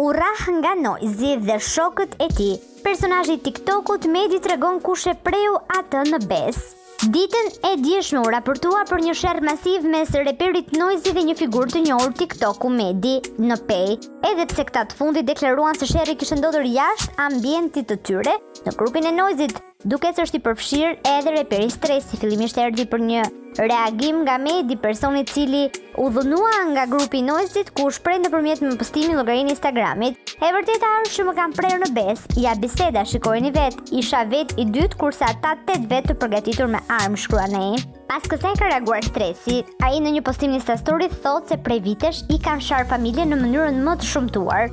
U rrah nga Noizi dhe shokët e tij. Personazhi i TikTokut Medi tregon kush e preu atë në besë. Ditën e djeshme u raportua për një sherr masiv mes reperit Noizi dhe një figure të njohur TikToku Medi në Pejë. Edhe pse këta të fundit deklaruan se sherri kishte ndodhur jashtë ambientit të tyre në grupin e Noizit, Duket se është i përfshirë edhe reperi Stresi. Fillimisht erdhi për një reagim nga Medi, personi i cili u dhunua nga grupi i Noizit, ku u shpreh nëpërmjet një postimi në llogarinë e Instagramit. E vërteta është që më kanë prerë në besë, ja biseda shikojeni vetë, isha vetë i dytë kurse ata 8 vetë të përgatitur me armë shkruan ai. Pas kësaj ka reaguar Stresi. Ai në një postim në Insta Story thotë se prej vitesh i kanë sharë familjen në mënyrën më të shëmtuar.